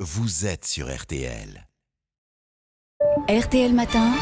vous êtes sur RTL. RTL Matin,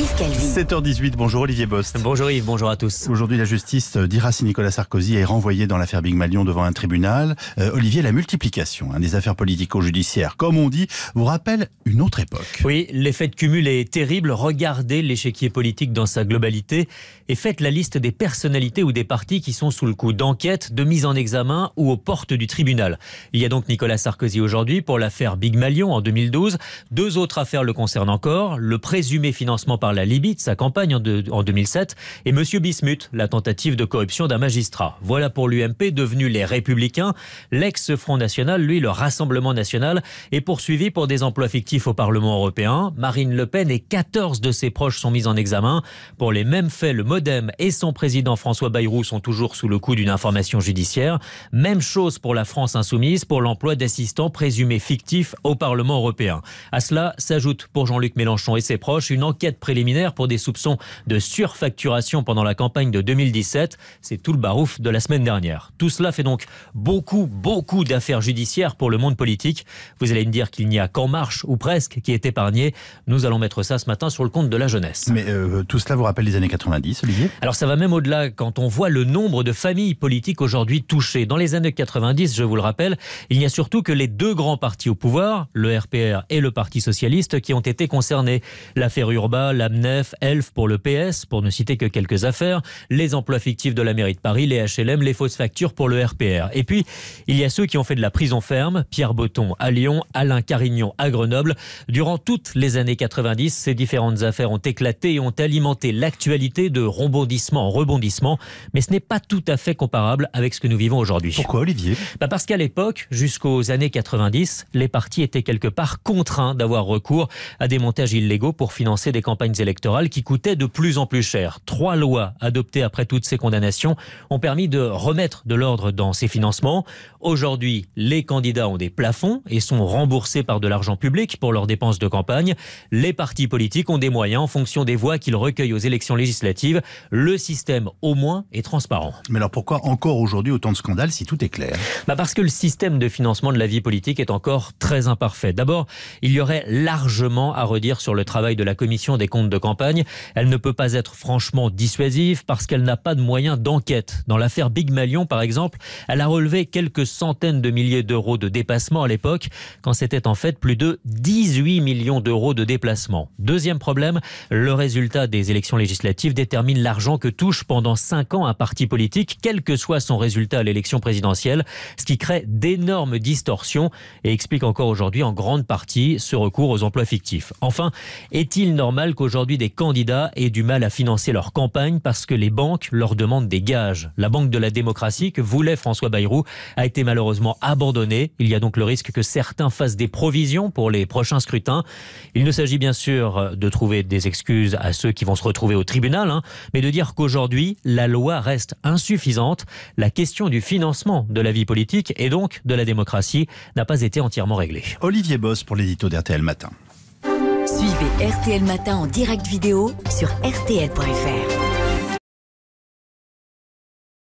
Yves Calvi. 7h18, bonjour Olivier Bost. Bonjour Yves, bonjour à tous. Aujourd'hui, la justice dira si Nicolas Sarkozy est renvoyé dans l'affaire Big Malion devant un tribunal. Euh, Olivier, la multiplication hein, des affaires politico-judiciaires, comme on dit, vous rappelle une autre époque. Oui, l'effet de cumul est terrible. Regardez l'échiquier politique dans sa globalité et faites la liste des personnalités ou des partis qui sont sous le coup d'enquête, de mise en examen ou aux portes du tribunal. Il y a donc Nicolas Sarkozy aujourd'hui pour l'affaire Big Malion en 2012. Deux autres affaires le concernent encore. Le présumé financement par la Libye de sa campagne en, en 2007 et Monsieur Bismuth, la tentative de corruption d'un magistrat. Voilà pour l'UMP devenu les Républicains. L'ex-Front National, lui, le Rassemblement National, est poursuivi pour des emplois fictifs au Parlement européen. Marine Le Pen et 14 de ses proches sont mis en examen. Pour les mêmes faits, le Modem et son président François Bayrou sont toujours sous le coup d'une information judiciaire. Même chose pour la France insoumise pour l'emploi d'assistants présumés fictifs au Parlement européen. À cela s'ajoute pour Jean-Luc Mélenchon et ses proches une enquête préliminaire pour des soupçons de surfacturation pendant la campagne de 2017. C'est tout le barouf de la semaine dernière. Tout cela fait donc beaucoup, beaucoup d'affaires judiciaires pour le monde politique. Vous allez me dire qu'il n'y a qu'En Marche, ou presque, qui est épargné. Nous allons mettre ça ce matin sur le compte de la jeunesse. Mais euh, tout cela vous rappelle les années 90, Olivier? Alors ça va même au-delà quand on voit le nombre de familles politiques aujourd'hui touchées. Dans les années 90, je vous le rappelle, il n'y a surtout que les deux grands partis au pouvoir, le RPR et le Parti Socialiste, qui ont été concernés. L'affaire Urba, l'AMNEF, ELF pour le PS, pour ne citer que quelques affaires, les emplois fictifs de la mairie de Paris, les HLM, les fausses factures pour le RPR. Et puis, il y a ceux qui ont fait de la prison ferme, Pierre Botton à Lyon, Alain Carignon à Grenoble. Durant toutes les années 90, ces différentes affaires ont éclaté et ont alimenté l'actualité de rebondissement en rebondissement, mais ce n'est pas tout à fait comparable avec ce que nous vivons aujourd'hui. Pourquoi, Olivier? Bah parce qu'à l'époque, jusqu'aux années 90, les partis étaient quelque part contraints d'avoir recours à des montages illégaux pour financer des campagnes électorales qui coûtaient de plus en plus cher. Trois lois adoptées après toutes ces condamnations ont permis de remettre de l'ordre dans ces financements. Aujourd'hui, les candidats ont des plafonds et sont remboursés par de l'argent public pour leurs dépenses de campagne. Les partis politiques ont des moyens en fonction des voix qu'ils recueillent aux élections législatives. Le système, au moins, est transparent. Mais alors pourquoi encore aujourd'hui autant de scandales si tout est clair? Bah parce que le système de financement de la vie politique est encore très imparfait. D'abord, il y aurait largement à redire sur le travail de la commission des comptes de campagne. Elle ne peut pas être franchement dissuasive parce qu'elle n'a pas de moyens d'enquête. Dans l'affaire Big Malion, par exemple, elle a relevé quelques centaines de milliers d'euros de dépassement à l'époque, quand c'était en fait plus de 18 millions d'euros de déplacement. Deuxième problème, le résultat des élections législatives détermine l'argent que touche pendant 5 ans un parti politique, quel que soit son résultat à l'élection présidentielle, ce qui crée d'énormes distorsions et explique encore aujourd'hui en grande partie ce recours aux emplois fictifs. Enfin, est-il normal qu'aujourd'hui des candidats aient du mal à financer leur campagne parce que les banques leur demandent des gages La Banque de la démocratie que voulait François Bayrou a été malheureusement abandonnée. Il y a donc le risque que certains fassent des provisions pour les prochains scrutins. Il ne s'agit bien sûr de trouver des excuses à ceux qui vont se retrouver au tribunal, hein, mais de dire qu'aujourd'hui, la loi reste insuffisante. La question du financement de la vie politique et donc de la démocratie n'a pas été entièrement réglée. Olivier Boss pour l'édito d'RTL Matin. RTL Matin en direct vidéo sur RTL.fr.